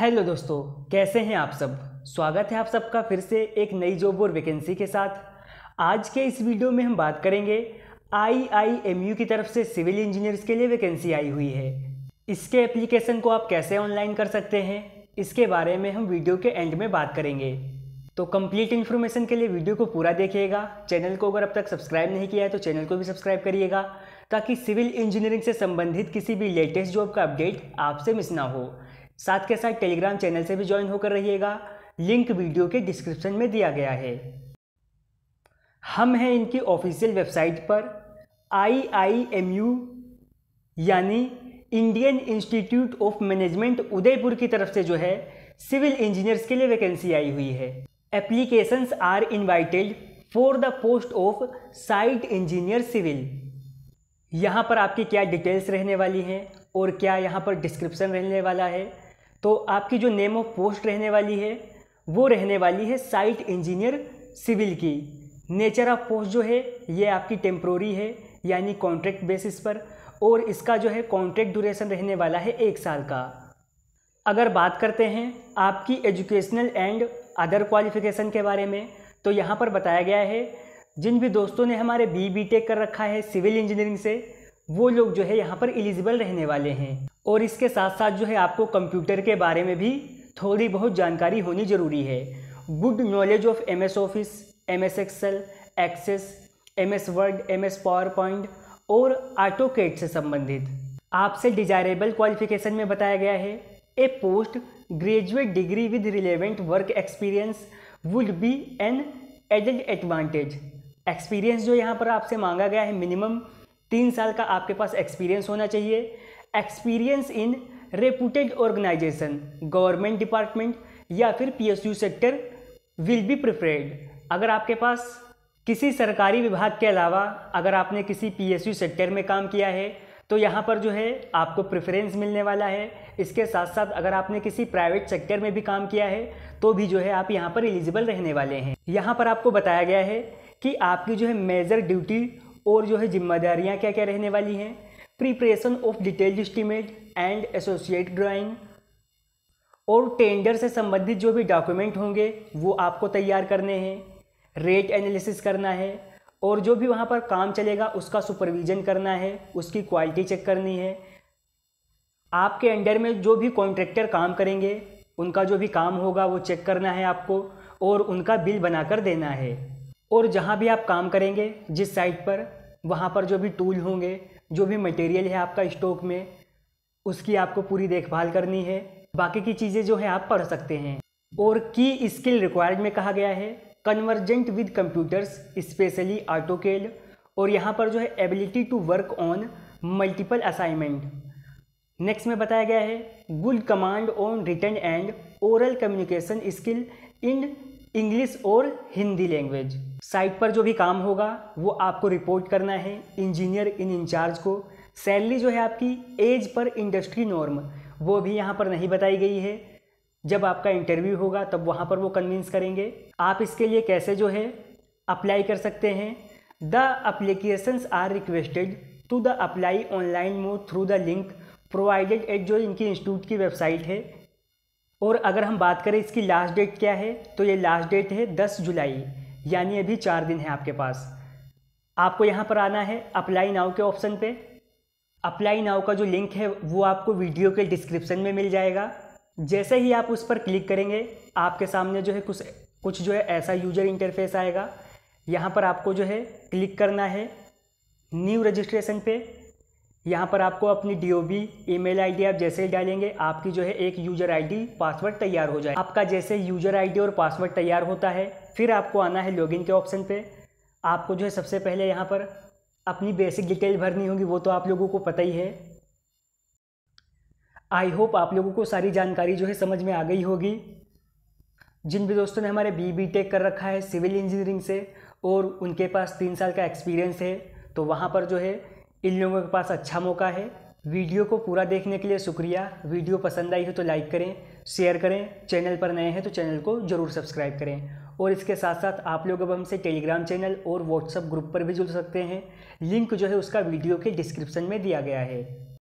Hello दोस्तों, कैसे हैं आप सब? स्वागत है आप सबका फिर से एक नई जॉब और वैकेंसी के साथ। आज के इस वीडियो में हम बात करेंगे आई आई एम यू की तरफ़ से सिविल इंजीनियर्स के लिए वैकेंसी आई हुई है। इसके एप्लीकेशन को आप कैसे ऑनलाइन कर सकते हैं, इसके बारे में हम वीडियो के एंड में बात करेंगे। तो कंप्लीट इन्फॉर्मेशन के लिए वीडियो को पूरा देखिएगा। चैनल को अगर अब तक सब्सक्राइब नहीं किया है तो चैनल को भी सब्सक्राइब करिएगा, ताकि सिविल इंजीनियरिंग से संबंधित किसी भी लेटेस्ट जॉब का अपडेट आपसे मिस ना हो। साथ के साथ टेलीग्राम चैनल से भी ज्वाइन होकर रहिएगा। लिंक वीडियो के डिस्क्रिप्शन में दिया गया है। हम हैं इनकी ऑफिशियल वेबसाइट पर आई आई एम यू, यानी Indian institute of management Udaipur की तरफ़ से जो है, सिविल इंजीनियर्स के लिए वैकेंसी आई हुई है। Applications are invited for the post of site engineer civil. यहाँ पर आपकी क्या डिटेल्स रहने वाली हैं और क्या यहाँ पर डिस्क्रिप्शन रहने वाला है? तो आपकी जो नेम ऑफ़ पोस्ट रहने वाली है, वो रहने वाली है साइट इंजीनियर सिविल की। नेचर ऑफ़ पोस्ट जो है, ये आपकी टेम्प्रोरी है, यानी कॉन्ट्रैक्ट बेसिस पर, और इसका जो है कॉन्ट्रैक्ट ड्यूरेशन रहने वाला है एक साल का। अगर बात करते हैं आपकी एजुकेशनल एंड अदर क्वालिफिकेशन के बारे में तो यहाँ पर बताया गया है, जिन भी दोस्तों ने हमारे बी बी टेक कर रखा है सिविल इंजीनियरिंग से वो लोग जो है यहाँ पर एलिजिबल रहने वाले हैं। और इसके साथ साथ जो है आपको कंप्यूटर के बारे में भी थोड़ी बहुत जानकारी होनी ज़रूरी है। Good knowledge of M S office M S Excel Access M S word M S PowerPoint और ऑटोकेट से संबंधित। आपसे डिजायरेबल क्वालिफिकेशन में बताया गया है। A post graduate degree with relevant work experience would be an added advantage experience जो यहाँ पर आपसे मांगा गया है मिनिमम तीन साल का आपके पास एक्सपीरियंस होना चाहिए। Experience in reputed organisation government department या फिर PSU sector will be preferred अगर आपके पास किसी सरकारी विभाग के अलावा अगर आपने किसी पीएसयू सेक्टर में काम किया है तो यहाँ पर जो है आपको प्रेफरेंस मिलने वाला है। इसके साथ साथ अगर आपने किसी प्राइवेट सेक्टर में भी काम किया है तो भी जो है आप यहाँ पर एलिजिबल रहने वाले हैं। यहाँ पर आपको बताया गया है कि आपकी जो है मेजर ड्यूटी और जो है जिम्मेदारियाँ क्या क्या रहने वाली हैं? Preparation of detailed estimate and associate drawing और टेंडर से संबंधित जो भी डॉक्यूमेंट होंगे, वो आपको तैयार करने हैं। रेट एनालिसिस करना है। और जो भी वहाँ पर काम चलेगा, उसका सुपरविजन करना है। उसकी क्वालिटी चेक करनी है। आपके अंडर में जो भी कॉन्ट्रैक्टर काम करेंगे, उनका जो भी काम होगा, वो चेक करना है आपको और उनका बिल बनाकर देना है। और जहाँ भी आप काम करेंगे, जिस साइट पर वहाँ पर जो भी टूल होंगे, जो भी मटेरियल है आपका स्टॉक में, उसकी आपको पूरी देखभाल करनी है। बाकी की चीज़ें जो है आप पढ़ सकते हैं। और की स्किल रिक्वायर्ड में कहा गया है conversant with computers specially AutoCAD और यहाँ पर जो है ability to work on multiple assignment next में बताया गया है good command on written and oral communication skill in English और हिंदी लैंग्वेज साइट पर जो भी काम होगा, वो आपको रिपोर्ट करना है इंजीनियर इन इंचार्ज को। सैलरी जो है आपकी एज पर इंडस्ट्री नॉर्म वो भी यहाँ पर नहीं बताई गई है। जब आपका इंटरव्यू होगा, तब वहाँ पर वो कन्विंस करेंगे। आप इसके लिए कैसे जो है अप्लाई कर सकते हैं। The applications are requested to the apply online mode through the link provided at जो इनकी इंस्टीट्यूट की वेबसाइट है। और अगर हम बात करें इसकी लास्ट डेट क्या है तो ये लास्ट डेट है दस जुलाई, यानी अभी चार दिन है आपके पास। आपको यहाँ पर आना है अप्लाई नाउ के ऑप्शन पे। अप्लाई नाउ का जो लिंक है, वो आपको वीडियो के डिस्क्रिप्शन में मिल जाएगा। जैसे ही आप उस पर क्लिक करेंगे, आपके सामने जो है कुछ कुछ जो है ऐसा यूज़र इंटरफेस आएगा। यहाँ पर आपको जो है क्लिक करना है न्यू रजिस्ट्रेशन पे। यहाँ पर आपको अपनी D O B email I D आप जैसे ही डालेंगे, आपकी जो है एक यूज़र आईडी पासवर्ड तैयार हो जाए। आपका जैसे यूज़र आईडी और पासवर्ड तैयार होता है, फिर आपको आना है लॉगिन के ऑप्शन पे। आपको जो है सबसे पहले यहाँ पर अपनी बेसिक डिटेल भरनी होगी, वो तो आप लोगों को पता ही है। आई होप आप लोगों को सारी जानकारी जो है समझ में आ गई होगी। जिन भी दोस्तों ने हमारे बी बी टेक कर रखा है सिविल इंजीनियरिंग से, और उनके पास तीन साल का एक्सपीरियंस है तो वहाँ पर जो है इन लोगों के पास अच्छा मौका है। वीडियो को पूरा देखने के लिए शुक्रिया। वीडियो पसंद आई हो तो लाइक करें, शेयर करें। चैनल पर नए हैं तो चैनल को ज़रूर सब्सक्राइब करें। और इसके साथ साथ आप लोग अब हमसे टेलीग्राम चैनल और व्हाट्सअप ग्रुप पर भी जुड़ सकते हैं। लिंक जो है उसका वीडियो के डिस्क्रिप्शन में दिया गया है।